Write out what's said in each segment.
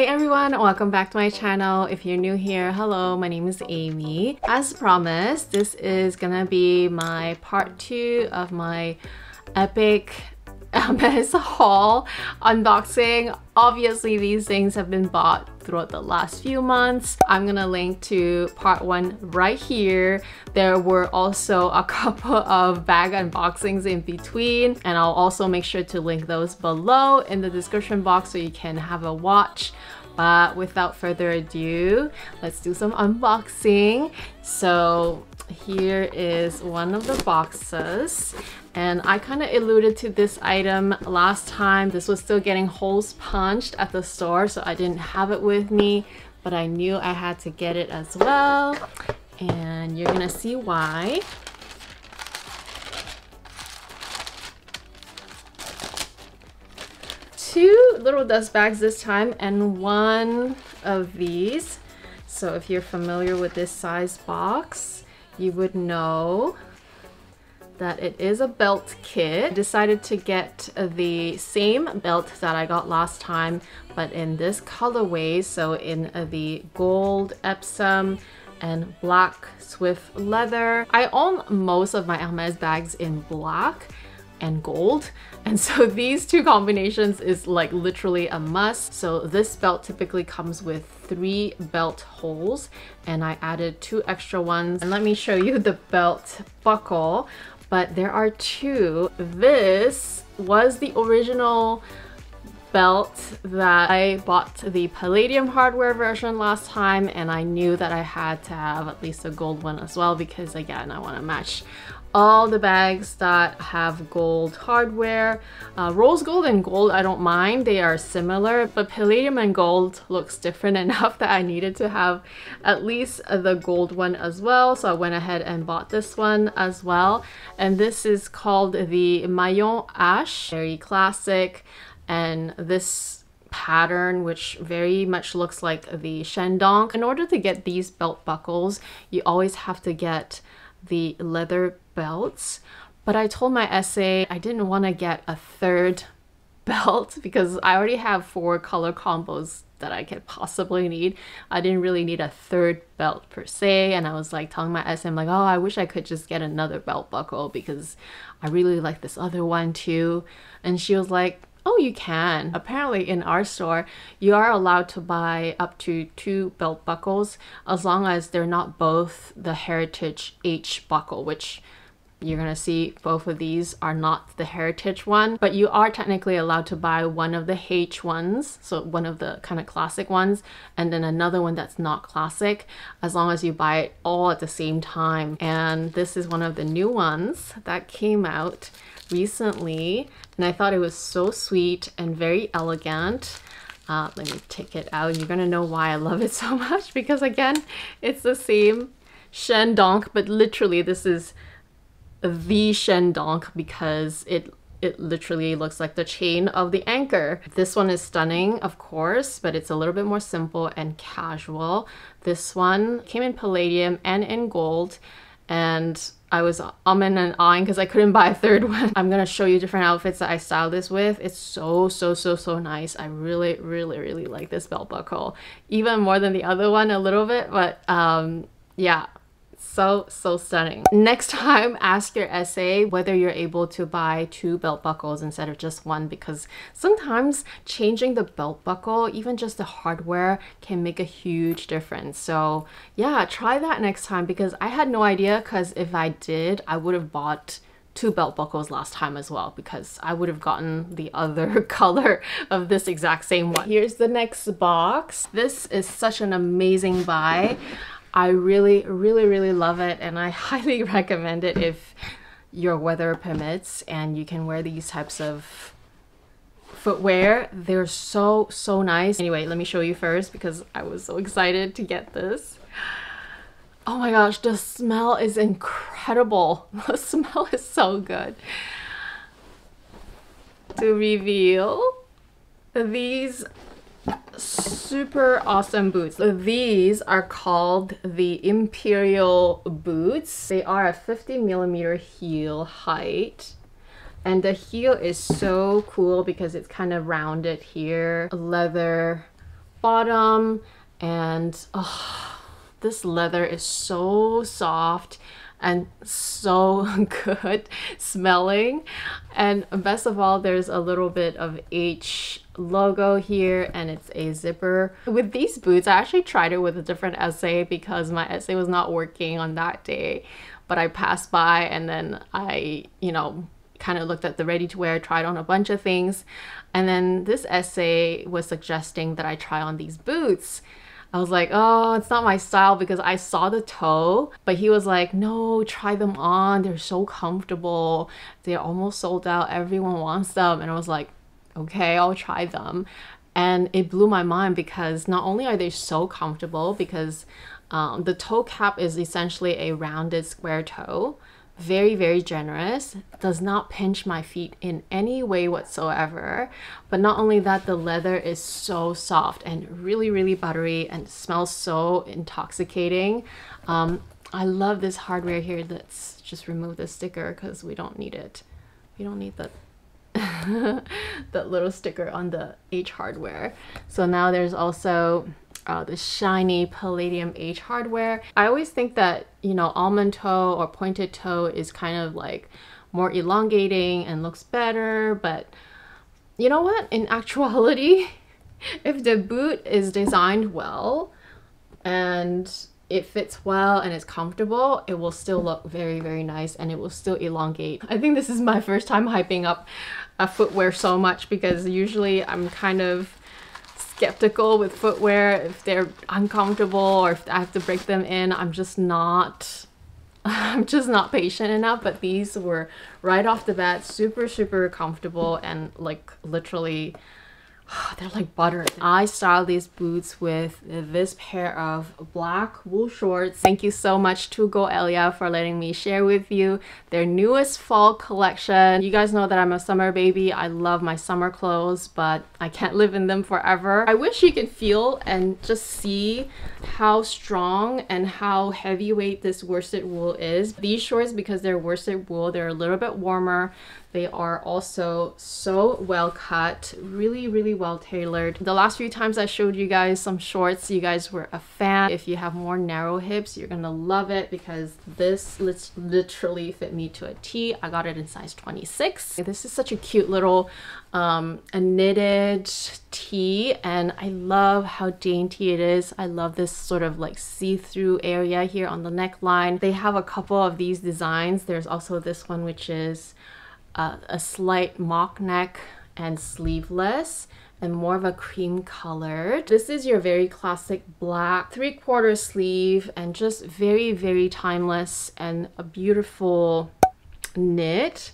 Hey everyone, welcome back to my channel. If you're new here, hello, my name is Amy. As promised, this is gonna be my part two of my epic Um, Hermes haul unboxing. Obviously, these things have been bought throughout the last few months. I'm gonna link to part one right here. There were also a couple of bag unboxings in between, and I'll also make sure to link those below in the description box so you can have a watch. But without further ado, let's do some unboxing. So here is one of the boxes and I kind of alluded to this item last time. This was still getting holes punched at the store, so I didn't have it with me, but I knew I had to get it as well. And you're gonna see why. Two little dust bags this time and one of these. So if you're familiar with this size box, you would know that it is a belt kit. I decided to get the same belt that I got last time, but in this colorway, so in the gold Epsom and black Swift leather. I own most of my Hermes bags in black and gold. And so these two combinations is like literally a must. So this belt typically comes with three belt holes and I added two extra ones. And let me show you the belt buckle but there are two. This was the original belt that I bought the Palladium hardware version last time and I knew that I had to have at least a gold one as well because again I want to match all the bags that have gold hardware. Uh, rose gold and gold, I don't mind. They are similar, but palladium and gold looks different enough that I needed to have at least the gold one as well. So I went ahead and bought this one as well. And this is called the Maillon H, very classic. And this pattern which very much looks like the Chaîne d'Ancre. In order to get these belt buckles, you always have to get the leather belts. But I told my SA I didn't want to get a third belt because I already have four color combos that I could possibly need. I didn't really need a third belt per se. And I was like telling my SM like, oh, I wish I could just get another belt buckle because I really like this other one too. And she was like, Oh, you can. Apparently in our store, you are allowed to buy up to two belt buckles as long as they're not both the Heritage H buckle, which you're gonna see both of these are not the heritage one, but you are technically allowed to buy one of the H ones, so one of the kind of classic ones, and then another one that's not classic, as long as you buy it all at the same time. And this is one of the new ones that came out recently, and I thought it was so sweet and very elegant. Uh, let me take it out. You're gonna know why I love it so much because again, it's the same Chaîne d'Ancre, but literally this is the Chaîne d'Ancre because it it literally looks like the chain of the anchor. This one is stunning, of course, but it's a little bit more simple and casual. This one came in palladium and in gold, and I was umming and ahhing because I couldn't buy a third one. I'm gonna show you different outfits that I style this with. It's so, so, so, so nice. I really, really, really like this belt buckle. Even more than the other one a little bit, but um, yeah, so, so stunning. Next time, ask your SA whether you're able to buy two belt buckles instead of just one because sometimes changing the belt buckle, even just the hardware, can make a huge difference. So yeah, try that next time because I had no idea because if I did, I would have bought two belt buckles last time as well because I would have gotten the other color of this exact same one. Here's the next box. This is such an amazing buy. I really, really, really love it and I highly recommend it if your weather permits and you can wear these types of footwear. They're so, so nice. Anyway, let me show you first because I was so excited to get this. Oh my gosh, the smell is incredible. The smell is so good. To reveal, these super awesome boots. These are called the Imperial boots. They are a 50 millimeter heel height. And the heel is so cool because it's kind of rounded here. Leather bottom and oh, this leather is so soft and so good smelling. And best of all there's a little bit of H logo here and it's a zipper. With these boots I actually tried it with a different SA because my SA was not working on that day. But I passed by and then I you know kind of looked at the ready to wear tried on a bunch of things. And then this SA was suggesting that I try on these boots I was like, oh, it's not my style because I saw the toe, but he was like, no, try them on. They're so comfortable. They're almost sold out. Everyone wants them. And I was like, okay, I'll try them. And it blew my mind because not only are they so comfortable, because um, the toe cap is essentially a rounded square toe very, very generous, does not pinch my feet in any way whatsoever. But not only that, the leather is so soft and really, really buttery and smells so intoxicating. Um, I love this hardware here. Let's just remove the sticker because we don't need it. We don't need that that little sticker on the H hardware. So now there's also uh, the shiny Palladium H hardware. I always think that, you know, almond toe or pointed toe is kind of like more elongating and looks better, but you know what? In actuality, if the boot is designed well and it fits well and it's comfortable, it will still look very, very nice and it will still elongate. I think this is my first time hyping up a footwear so much because usually I'm kind of skeptical with footwear if they're uncomfortable or if I have to break them in. I'm just not I'm just not patient enough, but these were right off the bat super super comfortable and like literally they're like butter. I styled these boots with this pair of black wool shorts. Thank you so much to Goelia for letting me share with you their newest fall collection. You guys know that I'm a summer baby. I love my summer clothes, but I can't live in them forever. I wish you could feel and just see how strong and how heavyweight this worsted wool is. These shorts, because they're worsted wool, they're a little bit warmer. They are also so well cut, really, really well tailored. The last few times I showed you guys some shorts, you guys were a fan. If you have more narrow hips, you're gonna love it because this literally fit me to a T. I got it in size 26. This is such a cute little um, a knitted tee and I love how dainty it is. I love this sort of like see-through area here on the neckline. They have a couple of these designs. There's also this one which is uh, a slight mock neck and sleeveless and more of a cream colored. This is your very classic black three quarter sleeve and just very, very timeless and a beautiful knit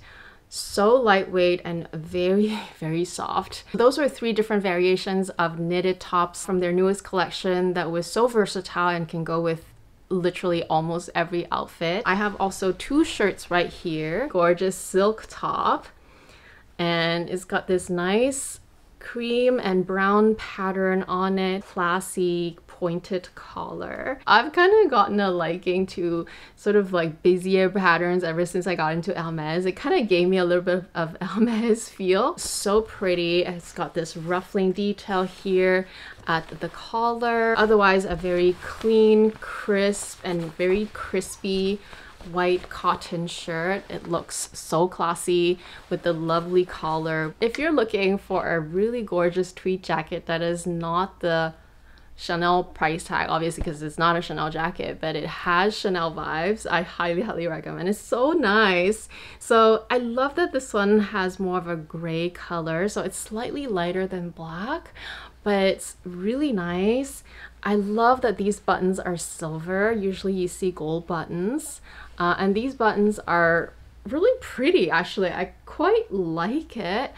so lightweight and very very soft those were three different variations of knitted tops from their newest collection that was so versatile and can go with literally almost every outfit. I have also two shirts right here. Gorgeous silk top. And it's got this nice cream and brown pattern on it. Classy pointed collar. I've kind of gotten a liking to sort of like busier patterns ever since I got into Hermes. It kind of gave me a little bit of Hermes feel. So pretty. It's got this ruffling detail here at the collar. Otherwise, a very clean, crisp, and very crispy white cotton shirt. It looks so classy with the lovely collar. If you're looking for a really gorgeous tweed jacket that is not the Chanel price tag, obviously, because it's not a Chanel jacket, but it has Chanel vibes. I highly, highly recommend. It's so nice. So I love that this one has more of a gray color. So it's slightly lighter than black, but it's really nice. I love that these buttons are silver. Usually you see gold buttons. Uh, and these buttons are really pretty, actually. I quite like it.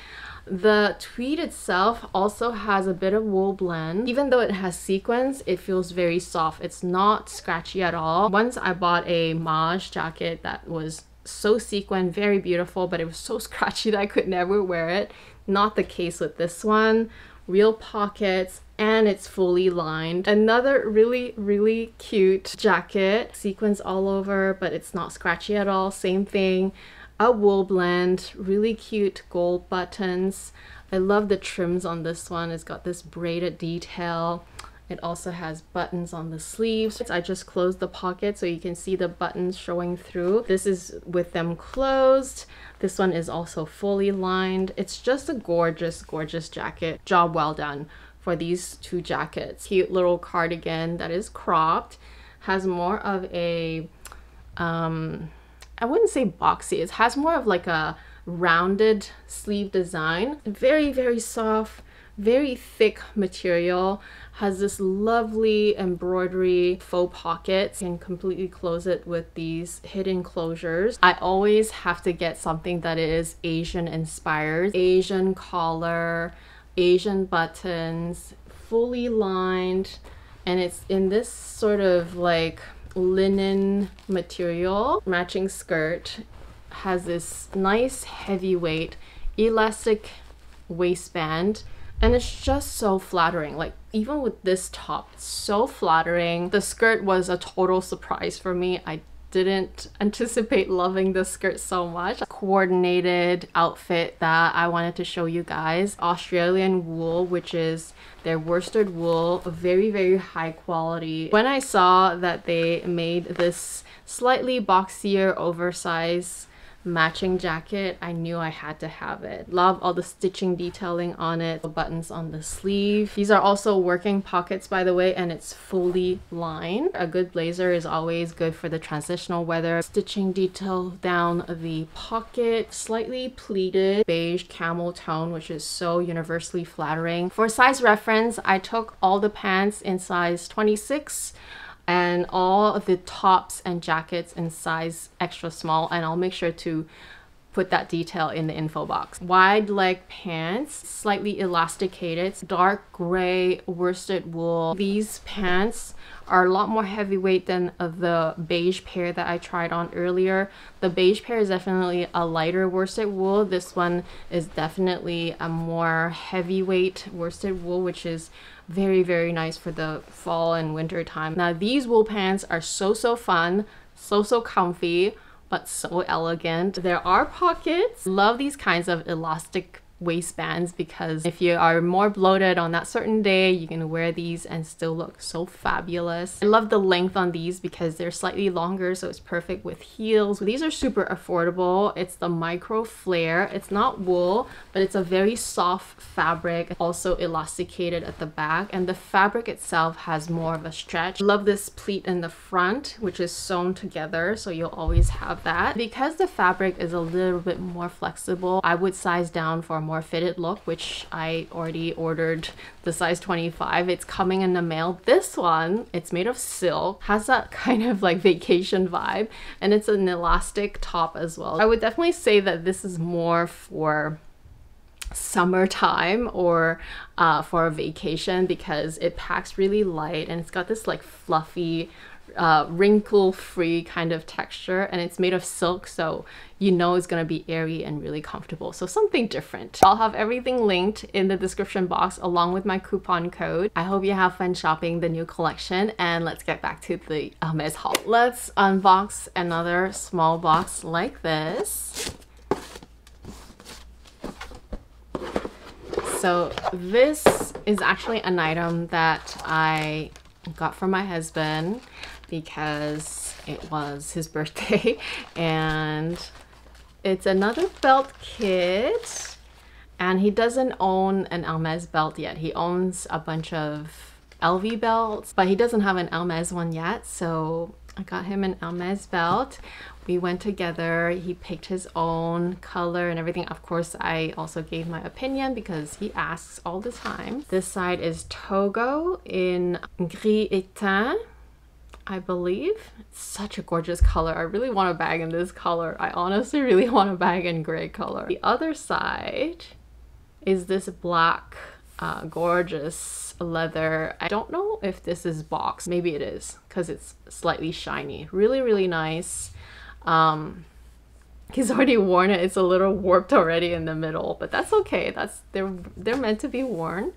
The tweed itself also has a bit of wool blend. Even though it has sequins, it feels very soft. It's not scratchy at all. Once I bought a Maje jacket that was so sequin, very beautiful, but it was so scratchy that I could never wear it. Not the case with this one. Real pockets, and it's fully lined. Another really, really cute jacket. Sequins all over, but it's not scratchy at all. Same thing a wool blend, really cute gold buttons. I love the trims on this one. It's got this braided detail. It also has buttons on the sleeves. I just closed the pocket so you can see the buttons showing through. This is with them closed. This one is also fully lined. It's just a gorgeous, gorgeous jacket. Job well done for these two jackets. Cute little cardigan that is cropped. Has more of a, um, I wouldn't say boxy. It has more of like a rounded sleeve design. Very, very soft, very thick material has this lovely embroidery faux pockets Can completely close it with these hidden closures. I always have to get something that is Asian inspired. Asian collar, Asian buttons, fully lined, and it's in this sort of like linen material. Matching skirt has this nice heavyweight elastic waistband and it's just so flattering like even with this top so flattering the skirt was a total surprise for me i didn't anticipate loving this skirt so much. Coordinated outfit that i wanted to show you guys. Australian wool which is their worsted wool. Very very high quality. When i saw that they made this slightly boxier oversized matching jacket. I knew I had to have it. Love all the stitching detailing on it, the buttons on the sleeve. These are also working pockets by the way and it's fully lined. A good blazer is always good for the transitional weather. Stitching detail down the pocket, slightly pleated beige camel tone which is so universally flattering. For size reference, I took all the pants in size 26 and all of the tops and jackets in size extra small and I'll make sure to put that detail in the info box. Wide leg pants, slightly elasticated, dark gray worsted wool. These pants are a lot more heavyweight than the beige pair that I tried on earlier. The beige pair is definitely a lighter worsted wool. This one is definitely a more heavyweight worsted wool, which is very, very nice for the fall and winter time. Now these wool pants are so, so fun, so, so comfy, but so elegant. There are pockets. Love these kinds of elastic waistbands because if you are more bloated on that certain day you can wear these and still look so fabulous. I love the length on these because they're slightly longer so it's perfect with heels. These are super affordable. It's the micro flare. It's not wool but it's a very soft fabric also elasticated at the back and the fabric itself has more of a stretch. Love this pleat in the front which is sewn together so you'll always have that. Because the fabric is a little bit more flexible i would size down for more fitted look, which I already ordered the size 25. It's coming in the mail. This one, it's made of silk, has that kind of like vacation vibe, and it's an elastic top as well. I would definitely say that this is more for summertime or uh, for a vacation because it packs really light and it's got this like fluffy uh, wrinkle free kind of texture and it's made of silk so you know it's gonna be airy and really comfortable. So something different. I'll have everything linked in the description box along with my coupon code. I hope you have fun shopping the new collection and let's get back to the Hermes haul let's unbox another small box like this. So this is actually an item that I got from my husband because it was his birthday and it's another belt kit and he doesn't own an Hermes belt yet. He owns a bunch of LV belts, but he doesn't have an Hermes one yet. So I got him an Hermes belt. We went together. He picked his own color and everything. Of course, I also gave my opinion because he asks all the time. This side is Togo in Gris Étain I believe. It's such a gorgeous color. I really want a bag in this color. I honestly really want a bag in gray color. The other side is this black uh, gorgeous leather. I don't know if this is box. Maybe it is because it's slightly shiny. Really, really nice. Um, he's already worn it. It's a little warped already in the middle, but that's okay. That's they're they're meant to be worn.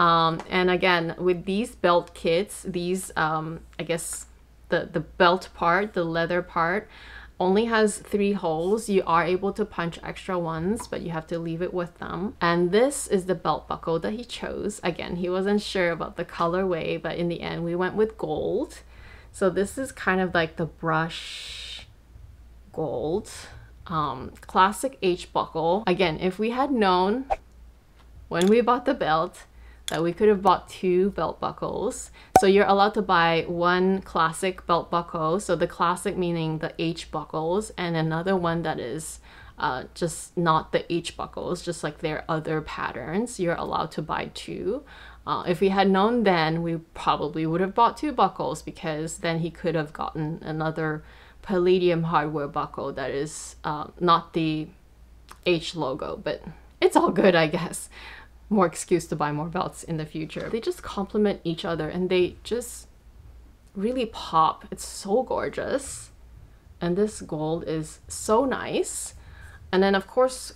Um, and again, with these belt kits, these, um, I guess the, the belt part, the leather part, only has three holes. You are able to punch extra ones, but you have to leave it with them. And this is the belt buckle that he chose. Again, he wasn't sure about the colorway, but in the end we went with gold. So this is kind of like the brush gold. Um, classic H buckle. Again, if we had known when we bought the belt that we could have bought two belt buckles. So you're allowed to buy one classic belt buckle. So the classic meaning the H buckles and another one that is uh, just not the H buckles, just like their other patterns. You're allowed to buy two. Uh, if we had known then, we probably would have bought two buckles because then he could have gotten another Palladium hardware buckle that is uh, not the H logo, but it's all good, I guess more excuse to buy more belts in the future. They just complement each other and they just really pop. It's so gorgeous. And this gold is so nice. And then of course,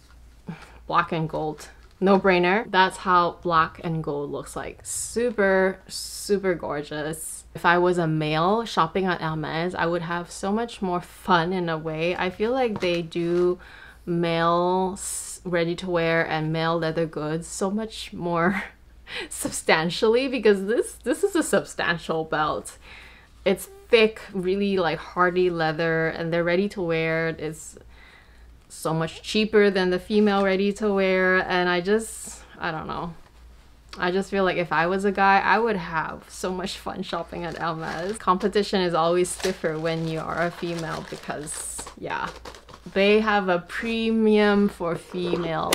black and gold. No brainer. That's how black and gold looks like. Super, super gorgeous. If I was a male shopping at Hermes, I would have so much more fun in a way. I feel like they do male ready to wear and male leather goods so much more substantially because this this is a substantial belt. It's thick, really like hardy leather and they're ready to wear. It's so much cheaper than the female ready to wear and I just I don't know. I just feel like if I was a guy, I would have so much fun shopping at Hermes. Competition is always stiffer when you are a female because, yeah, they have a premium for female.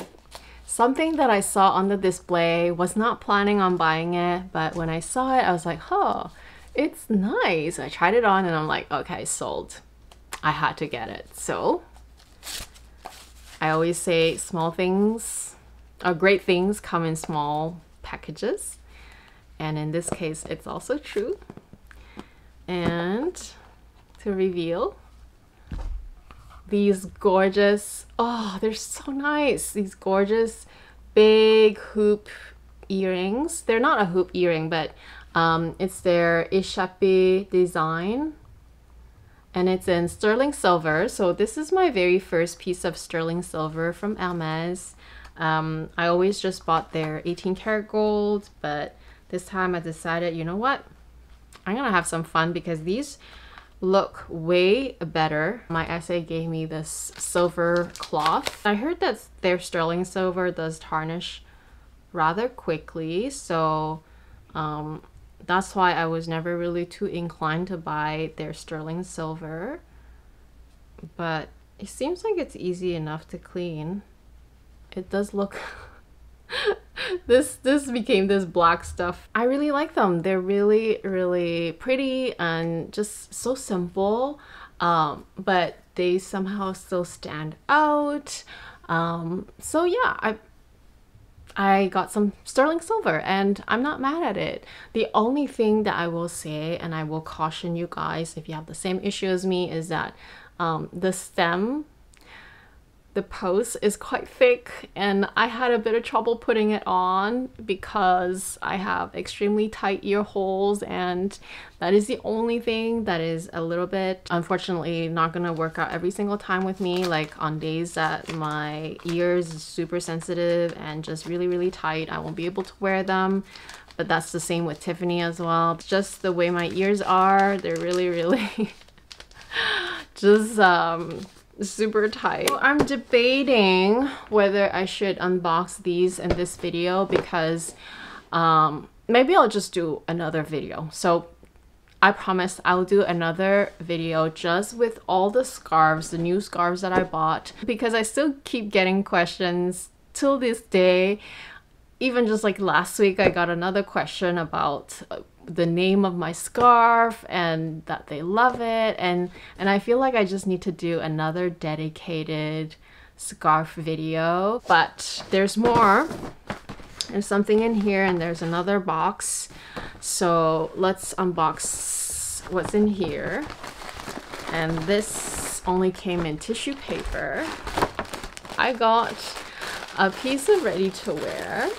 Something that I saw on the display, was not planning on buying it, but when I saw it, I was like, huh, it's nice. I tried it on and I'm like, okay, sold. I had to get it. So I always say small things or great things come in small packages. And in this case, it's also true. And to reveal, these gorgeous, oh, they're so nice. These gorgeous big hoop earrings. They're not a hoop earring, but um, it's their échappé design. And it's in sterling silver. So this is my very first piece of sterling silver from Hermes. Um, I always just bought their 18 karat gold, but this time I decided, you know what? I'm gonna have some fun because these look way better. My SA gave me this silver cloth. I heard that their sterling silver does tarnish rather quickly, so um, that's why I was never really too inclined to buy their sterling silver. But it seems like it's easy enough to clean. It does look this this became this black stuff. I really like them. They're really really pretty and just so simple. Um, but they somehow still stand out. Um, so yeah, I I got some sterling silver and I'm not mad at it. The only thing that I will say, and I will caution you guys if you have the same issue as me, is that um, the stem the post is quite thick and I had a bit of trouble putting it on because I have extremely tight ear holes and that is the only thing that is a little bit unfortunately not gonna work out every single time with me. Like on days that my ears is super sensitive and just really really tight I won't be able to wear them. But that's the same with Tiffany as well. Just the way my ears are they're really really just um super tight. I'm debating whether I should unbox these in this video because um, maybe I'll just do another video. So I promise I'll do another video just with all the scarves, the new scarves that I bought because I still keep getting questions till this day. Even just like last week, I got another question about uh, the name of my scarf and that they love it. And and I feel like I just need to do another dedicated scarf video. But there's more. There's something in here and there's another box. So let's unbox what's in here. And this only came in tissue paper. I got a piece of ready to wear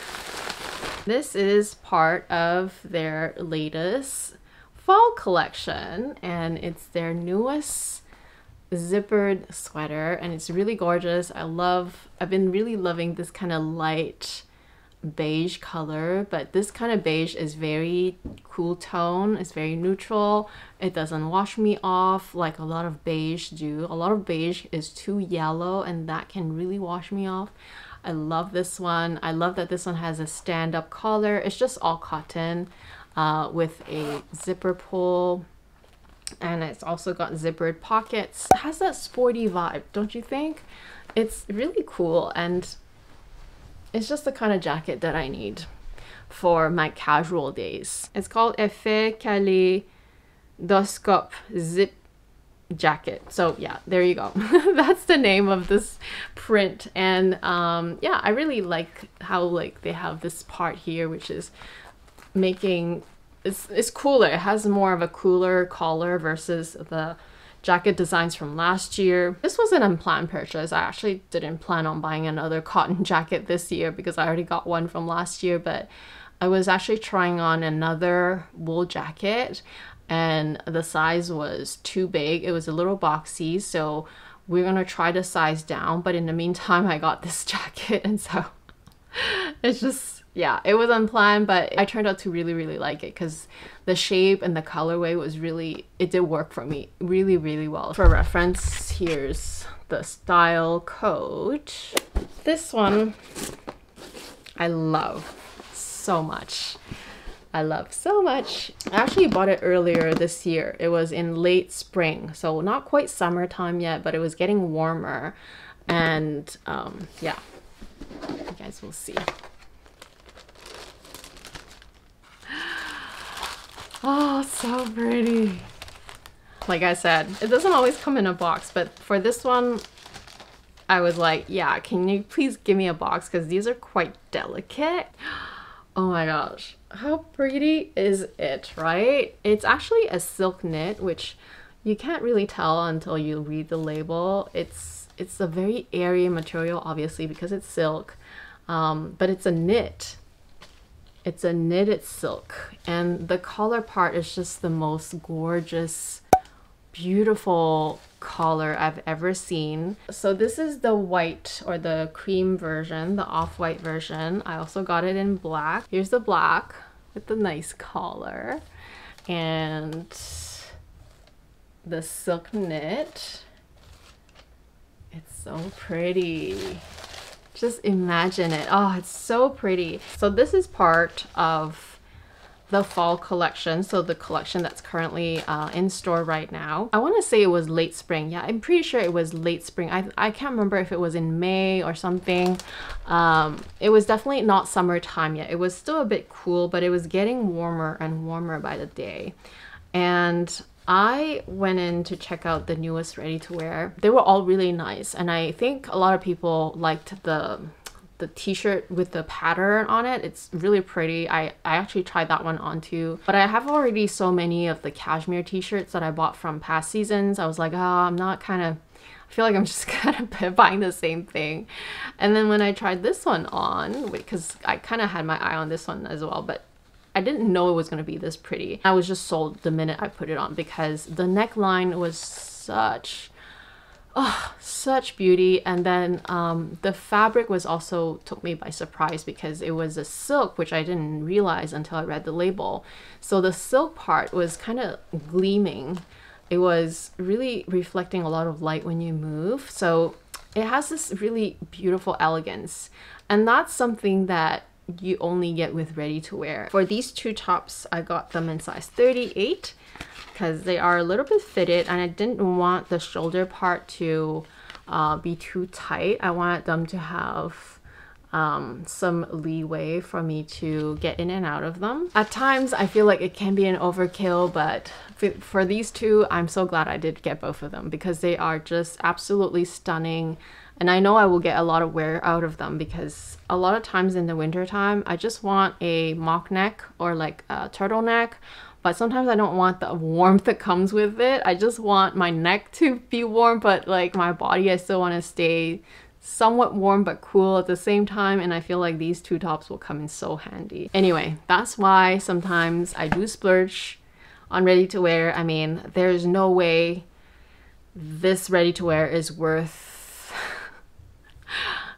this is part of their latest fall collection and it's their newest zippered sweater and it's really gorgeous. I love, I've been really loving this kind of light beige color, but this kind of beige is very cool tone. It's very neutral. It doesn't wash me off like a lot of beige do. A lot of beige is too yellow and that can really wash me off. I love this one. I love that this one has a stand-up collar. It's just all cotton uh, with a zipper pull and it's also got zippered pockets. It has that sporty vibe, don't you think? It's really cool and it's just the kind of jacket that I need for my casual days. It's called Effet Kaléidoscope Zip jacket. So yeah there you go. That's the name of this print. And um yeah i really like how like they have this part here which is making it's, it's cooler. It has more of a cooler collar versus the jacket designs from last year. This was an unplanned purchase. I actually didn't plan on buying another cotton jacket this year because I already got one from last year, but I was actually trying on another wool jacket and the size was too big. It was a little boxy, so we're gonna try to size down. But in the meantime, I got this jacket, and so it's just yeah, it was unplanned, but I turned out to really, really like it because the shape and the colorway was really, it did work for me really, really well. For reference, here's the style code. This one I love so much. I love so much. I actually bought it earlier this year. It was in late spring, so not quite summertime yet, but it was getting warmer. And um, yeah, you guys will see. Oh, so pretty. Like I said, it doesn't always come in a box, but for this one, I was like, yeah, can you please give me a box? Because these are quite delicate. Oh my gosh, how pretty is it, right? It's actually a silk knit, which you can't really tell until you read the label. It's it's a very airy material, obviously, because it's silk, um, but it's a knit. It's a knitted silk and the collar part is just the most gorgeous, beautiful collar I've ever seen. So this is the white or the cream version, the off-white version. I also got it in black. Here's the black with the nice collar and the silk knit. It's so pretty. Just imagine it. Oh, it's so pretty. So this is part of the fall collection so the collection that's currently uh, in store right now. I want to say it was late spring. Yeah i'm pretty sure it was late spring. I, I can't remember if it was in may or something. Um, it was definitely not summertime yet. It was still a bit cool but it was getting warmer and warmer by the day. And I went in to check out the newest ready to wear. They were all really nice and I think a lot of people liked the the t-shirt with the pattern on it. It's really pretty. I, I actually tried that one on too. But I have already so many of the cashmere t-shirts that I bought from past seasons. I was like, oh, I'm not kind of I feel like I'm just kind of buying the same thing. And then when I tried this one on, because I kind of had my eye on this one as well, but I didn't know it was going to be this pretty. I was just sold the minute I put it on because the neckline was such oh such beauty. And then um, the fabric was also took me by surprise because it was a silk which I didn't realize until I read the label. So the silk part was kind of gleaming. It was really reflecting a lot of light when you move. So it has this really beautiful elegance. And that's something that you only get with ready to wear. For these two tops, I got them in size 38 because they are a little bit fitted and I didn't want the shoulder part to uh, be too tight. I wanted them to have um, some leeway for me to get in and out of them. At times, I feel like it can be an overkill, but for these two, I'm so glad I did get both of them because they are just absolutely stunning and I know I will get a lot of wear out of them because a lot of times in the winter time, I just want a mock neck or like a turtleneck. But sometimes I don't want the warmth that comes with it. I just want my neck to be warm, but like my body, I still want to stay somewhat warm but cool at the same time and I feel like these two tops will come in so handy. Anyway, that's why sometimes I do splurge on ready to wear. I mean, there's no way this ready to wear is worth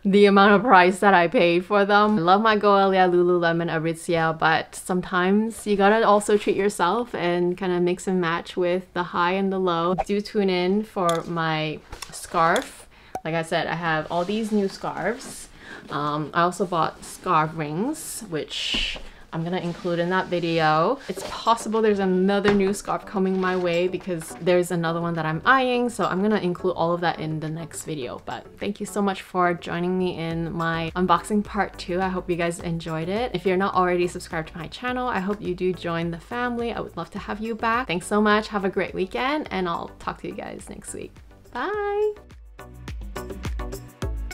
the amount of price that I paid for them. I love my Goelia Lululemon Aritzia, but sometimes you gotta also treat yourself and kind of mix and match with the high and the low. Do tune in for my scarf. Like I said, I have all these new scarves. Um, I also bought scarf rings, which I'm gonna include in that video. It's possible there's another new scarf coming my way because there's another one that I'm eyeing, so I'm gonna include all of that in the next video. But thank you so much for joining me in my unboxing part two. I hope you guys enjoyed it. If you're not already subscribed to my channel, I hope you do join the family. I would love to have you back. Thanks so much. Have a great weekend, and I'll talk to you guys next week. Bye!